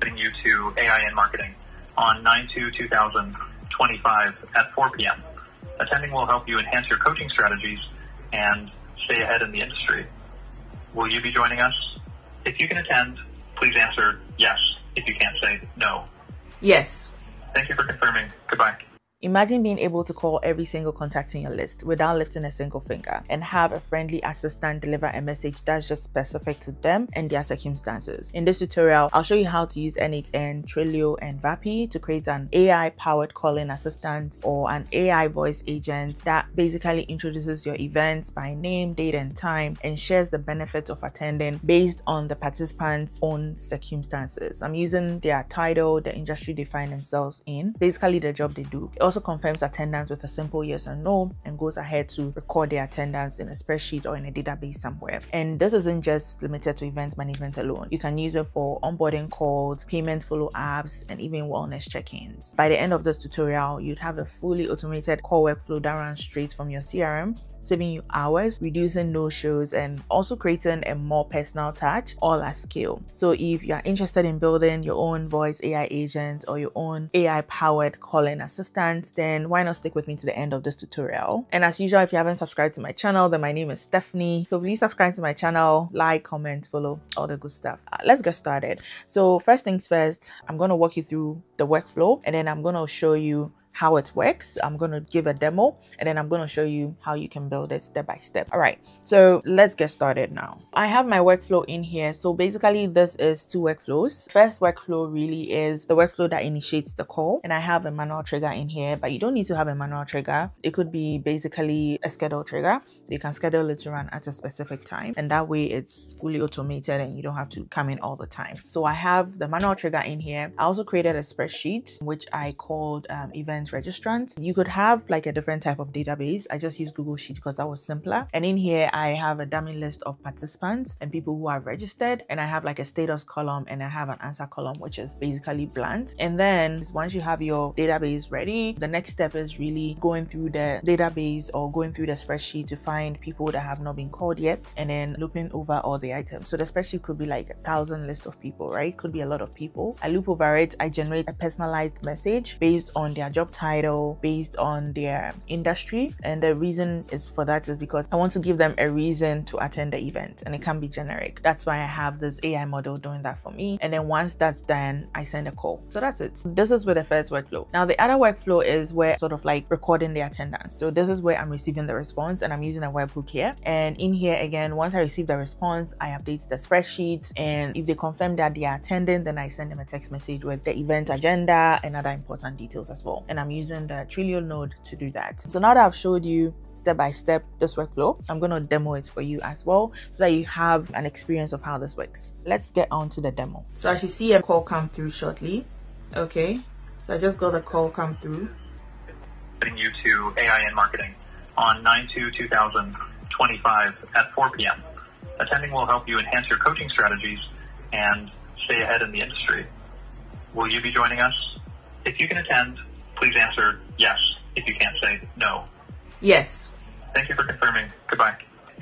inviting you to AIN Marketing on 9-2-2025 at 4 p.m. Attending will help you enhance your coaching strategies and stay ahead in the industry. Will you be joining us? If you can attend, please answer yes. If you can't say no. Yes. Thank you for confirming. Goodbye. Imagine being able to call every single contact in your list without lifting a single finger and have a friendly assistant deliver a message that's just specific to them and their circumstances. In this tutorial, I'll show you how to use N8N, Twilio, and Vapi to create an AI powered calling assistant or an AI voice agent that basically introduces your events by name, date, and time and shares the benefits of attending based on the participants' own circumstances. I'm using their title, the industry they find themselves in, basically the job they do also confirms attendance with a simple yes or no and goes ahead to record their attendance in a spreadsheet or in a database somewhere. And this isn't just limited to event management alone. You can use it for onboarding calls, payment follow ups, and even wellness check ins. By the end of this tutorial, you'd have a fully automated call workflow that runs straight from your CRM, saving you hours, reducing no shows, and also creating a more personal touch all at scale. So if you're interested in building your own voice AI agent or your own AI powered calling assistant, then why not stick with me to the end of this tutorial? And as usual, if you haven't subscribed to my channel, then my name is Stephanie. So please subscribe to my channel, like, comment, follow, all the good stuff. Uh, let's get started. So first things first, I'm going to walk you through the workflow and then I'm going to show you how it works. I'm going to give a demo and then I'm going to show you how you can build it step by step. All right, so let's get started now. I have my workflow in here. So basically this is two workflows. First workflow really is the workflow that initiates the call and I have a manual trigger in here, but you don't need to have a manual trigger. It could be basically a schedule trigger. You can schedule it to run at a specific time and that way it's fully automated and you don't have to come in all the time. So I have the manual trigger in here. I also created a spreadsheet which I called um, event registrant. You could have like a different type of database. I just use Google Sheet because that was simpler. And in here, I have a dummy list of participants and people who are registered. And I have like a status column and I have an answer column, which is basically blank. And then once you have your database ready, the next step is really going through the database or going through the spreadsheet to find people that have not been called yet and then looping over all the items. So the spreadsheet could be like a thousand list of people, right? Could be a lot of people. I loop over it. I generate a personalized message based on their job title based on their industry. And the reason is for that is because I want to give them a reason to attend the event and it can be generic. That's why I have this AI model doing that for me. And then once that's done, I send a call. So that's it. This is with the first workflow. Now the other workflow is where sort of like recording the attendance. So this is where I'm receiving the response and I'm using a webhook here. And in here again, once I receive the response, I update the spreadsheet. And if they confirm that they are attending, then I send them a text message with the event agenda and other important details as well. And I'm using the Twilio node to do that. So now that I've showed you step by step this workflow, I'm going to demo it for you as well so that you have an experience of how this works. Let's get on to the demo. So as you see a call come through shortly. Okay. So I just got a call come through. You to AIN Marketing on 9-2-2025 at 4 p.m. Attending will help you enhance your coaching strategies and stay ahead in the industry. Will you be joining us? If you can attend, please answer yes. If you can't say no. Yes. Thank you for confirming. Goodbye.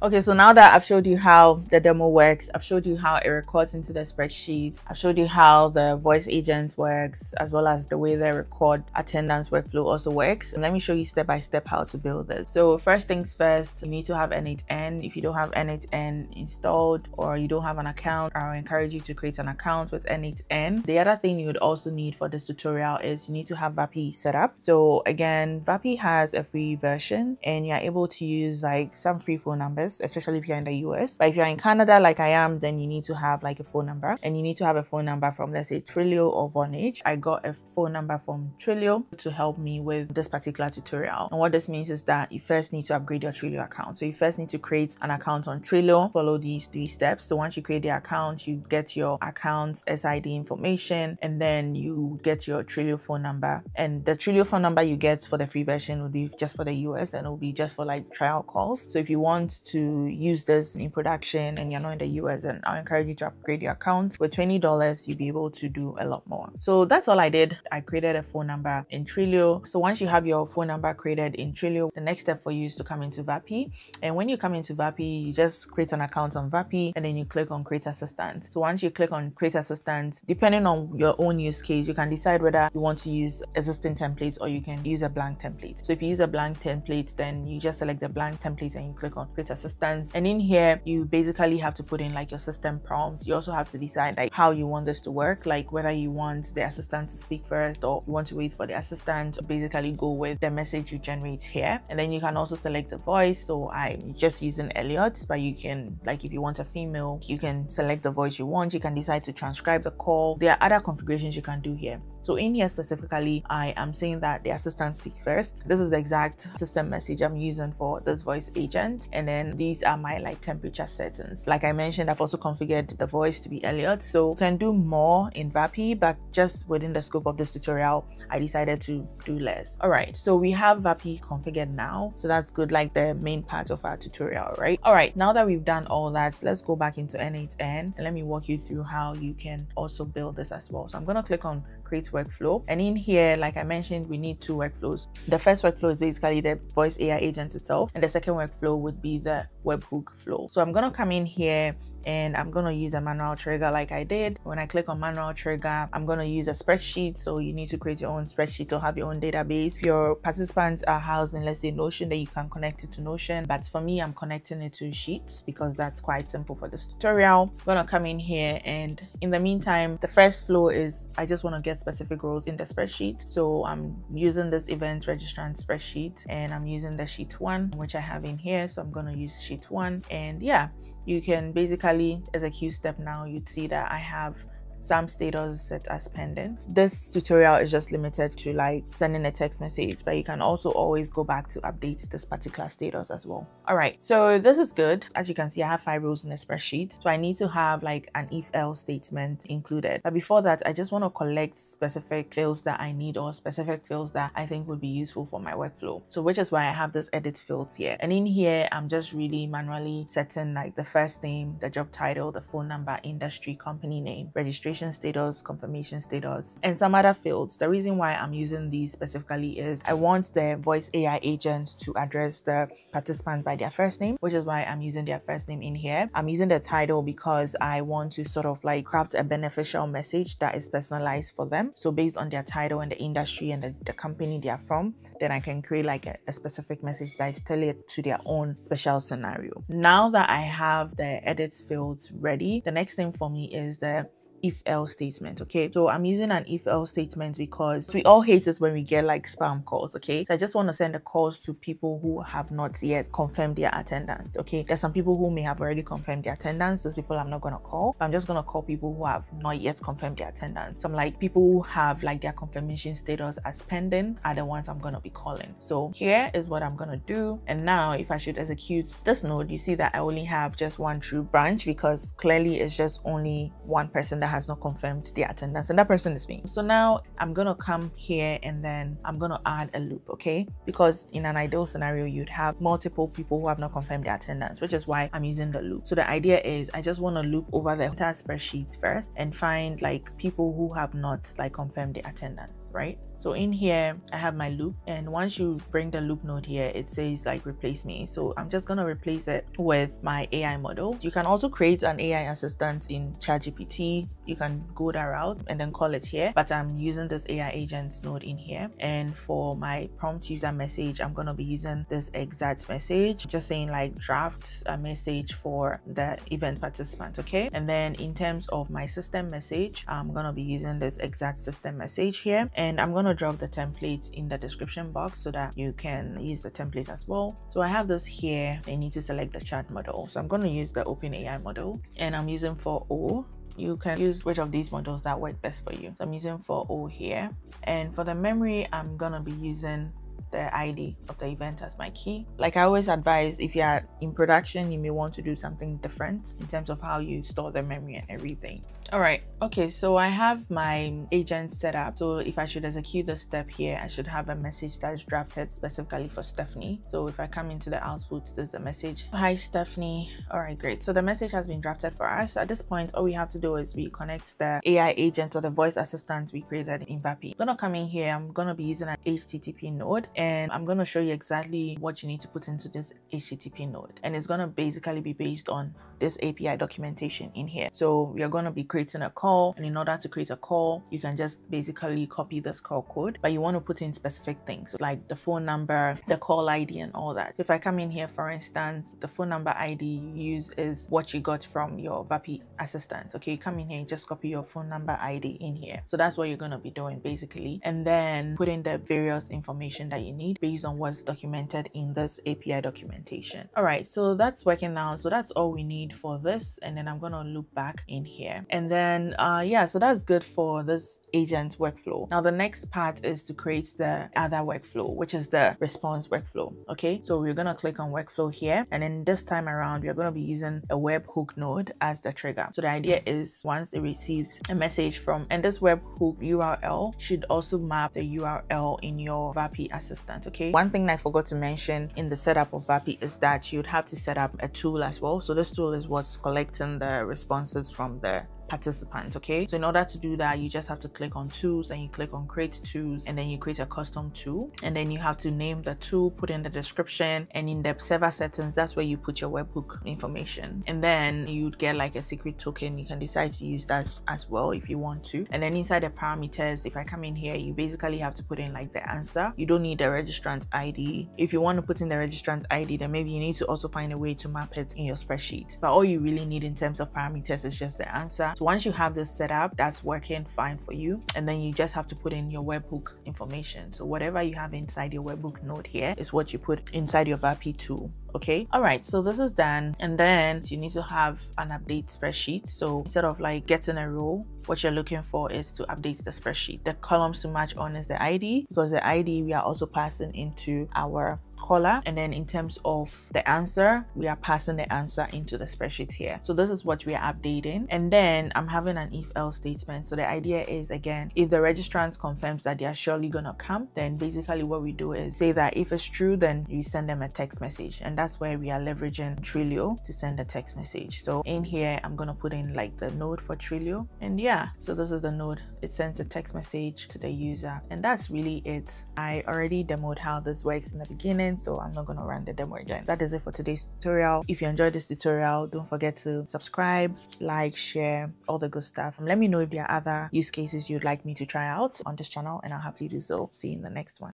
Okay, so now that I've showed you how the demo works, I've showed you how it records into the spreadsheet, I've showed you how the voice agent works, as well as the way the record attendance workflow also works. And let me show you step by step how to build it. So first things first, you need to have N8N. If you don't have N8N installed or you don't have an account, I'll encourage you to create an account with N8N. The other thing you would also need for this tutorial is you need to have Vapi set up. So again, Vapi has a free version and you're able to use like some free phone numbers especially if you're in the US. But if you're in Canada, like I am, then you need to have like a phone number and you need to have a phone number from, let's say, Twilio or Vonage. I got a phone number from Twilio to help me with this particular tutorial. And what this means is that you first need to upgrade your Twilio account. So you first need to create an account on Twilio, follow these three steps. So once you create the account, you get your account's SID information and then you get your Twilio phone number. And the Twilio phone number you get for the free version would be just for the US and it will be just for like trial calls. So if you want to to use this in production and you're not in the US, and I'll encourage you to upgrade your account. With $20, you'll be able to do a lot more. So that's all I did. I created a phone number in Twilio. So once you have your phone number created in Twilio, the next step for you is to come into Vapi. And when you come into Vapi, you just create an account on Vapi and then you click on Create Assistant. So once you click on Create Assistant, depending on your own use case, you can decide whether you want to use existing templates or you can use a blank template. So if you use a blank template, then you just select the blank template and you click on Create Assistant. And in here, you basically have to put in like your system prompts. You also have to decide like how you want this to work, like whether you want the assistant to speak first or you want to wait for the assistant basically go with the message you generate here. And then you can also select the voice. So I'm just using Elliot, but you can like if you want a female, you can select the voice you want. You can decide to transcribe the call. There are other configurations you can do here. So in here specifically, I am saying that the assistant speak first. This is the exact system message I'm using for this voice agent. And then these are my like temperature settings. Like I mentioned, I've also configured the voice to be Elliot. So you can do more in Vapi, but just within the scope of this tutorial, I decided to do less. All right, so we have Vapi configured now. So that's good, like the main part of our tutorial, right? All right, now that we've done all that, let's go back into N8N and let me walk you through how you can also build this as well. So I'm gonna click on create workflow. And in here, like I mentioned, we need two workflows. The first workflow is basically the voice AI agent itself, and the second workflow would be the webhook flow. So I'm gonna come in here and I'm gonna use a manual trigger like I did. When I click on manual trigger, I'm gonna use a spreadsheet. So you need to create your own spreadsheet or have your own database. If your participants are housed in let's say Notion, then you can connect it to Notion. But for me, I'm connecting it to Sheets because that's quite simple for this tutorial. I'm gonna come in here and in the meantime, the first flow is I just wanna get specific roles in the spreadsheet. So I'm using this event registrant spreadsheet and I'm using the sheet one, which I have in here. So I'm gonna use sheet one and yeah, you can basically execute step now. You'd see that I have some status set as pending. This tutorial is just limited to like sending a text message, but you can also always go back to update this particular status as well. All right, so this is good. As you can see, I have five rows in a spreadsheet. So I need to have like an if else statement included. But before that, I just want to collect specific fields that I need or specific fields that I think would be useful for my workflow. So which is why I have this edit fields here. And in here, I'm just really manually setting like the first name, the job title, the phone number, industry, company name, registration registration status, confirmation status, and some other fields. The reason why I'm using these specifically is I want the voice AI agent to address the participants by their first name, which is why I'm using their first name in here. I'm using the title because I want to sort of like craft a beneficial message that is personalized for them. So based on their title and the industry and the, the company they are from, then I can create like a, a specific message that is tailored to their own special scenario. Now that I have the edits fields ready, the next thing for me is the if else statement okay? So i'm using an if else statement because we all hate it when we get like spam calls okay? So i just want to send the calls to people who have not yet confirmed their attendance okay? There's some people who may have already confirmed their attendance those people i'm not gonna call. I'm just gonna call people who have not yet confirmed their attendance. So i'm like people who have like their confirmation status as pending are the ones i'm gonna be calling. So here is what i'm gonna do. And now if i should execute this node you see that i only have just one true branch because clearly it's just only one person that that has not confirmed the attendance and that person is me. So now I'm gonna come here and then I'm gonna add a loop, okay? Because in an ideal scenario, you'd have multiple people who have not confirmed their attendance, which is why I'm using the loop. So the idea is I just wanna loop over the entire spreadsheets first and find like people who have not like confirmed the attendance, right? So in here, I have my loop and once you bring the loop node here, it says like replace me. So I'm just gonna replace it with my AI model. You can also create an AI assistant in ChatGPT. You can go that route and then call it here, but I'm using this AI agent node in here. And for my prompt user message, I'm gonna be using this exact message, just saying like draft a message for the event participant, okay? And then in terms of my system message, I'm gonna be using this exact system message here. And I'm gonna to drop the template in the description box so that you can use the template as well. So I have this here. I need to select the chat model. So I'm going to use the OpenAI model and I'm using 4o you can use which of these models that work best for you. So I'm using 4o here. And for the memory, I'm gonna be using the ID of the event as my key. Like I always advise, if you're in production, you may want to do something different in terms of how you store the memory and everything. All right. Okay. So I have my agent set up. So if I should execute the step here, I should have a message that is drafted specifically for Stephanie. So if I come into the output, there's the message. Hi, Stephanie. All right, great. So the message has been drafted for us. At this point, all we have to do is we connect the AI agent or the voice assistant we created in Vapi. I'm gonna come in here. I'm gonna be using an HTTP node and I'm gonna show you exactly what you need to put into this HTTP node. And it's gonna basically be based on this API documentation in here. So we are gonna be creating a call and in order to create a call, you can just basically copy this call code, but you want to put in specific things like the phone number, the call ID and all that. If I come in here, for instance, the phone number ID you use is what you got from your Vapi assistant. Okay, you come in here and just copy your phone number ID in here. So that's what you're going to be doing basically. And then put in the various information that you need based on what's documented in this API documentation. All right, so that's working now. So that's all we need for this. And then I'm to loop back in here. And then, uh, yeah, so that's good for this agent workflow. Now, the next part is to create the other workflow, which is the response workflow. Okay, so we're to click on workflow here. And then this time around, we're to be using a webhook node as the trigger. So the idea is once it receives a message from, and this webhook URL should also map the URL in your Vapi assistant. Okay, one thing I forgot to mention in the setup of Vapi is that you'd have to set up a tool as well. So this tool is what's collecting the responses from the participant okay? So in order to do that you just have to click on tools and you click on create tools and then you create a custom tool. And then you have to name the tool put in the description and in the server settings that's where you put your webhook information. And then you'd get like a secret token. You can decide to use that as well if you want to. And then inside the parameters if i come in here you basically have to put in like the answer. You don't need the registrant id if you want to put in the registrant id then maybe you need to also find a way to map it in your spreadsheet. But all you really need in terms of parameters is just the answer so once you have this set up, that's working fine for you. And then you just have to put in your webhook information. So whatever you have inside your webhook node here is what you put inside your Vapi tool. Okay. All right. So this is done. And then you need to have an update spreadsheet. So instead of like getting a row, what you're looking for is to update the spreadsheet. The columns to match on is the ID because the ID we are also passing into our caller. And then in terms of the answer we are passing the answer into the spreadsheet here. So this is what we are updating. And then i'm having an if else statement. So the idea is again if the registrant confirms that they are surely gonna come then basically what we do is say that if it's true then you send them a text message. And that's where we are leveraging Twilio to send a text message. So in here i'm gonna put in like the node for Twilio and yeah so this is the node. It sends a text message to the user. And that's really it. I already demoed how this works in the beginning so I'm not going to run the demo again. That is it for today's tutorial. If you enjoyed this tutorial, don't forget to subscribe, like, share, all the good stuff. Let me know if there are other use cases you'd like me to try out on this channel and I'll happily do so. See you in the next one.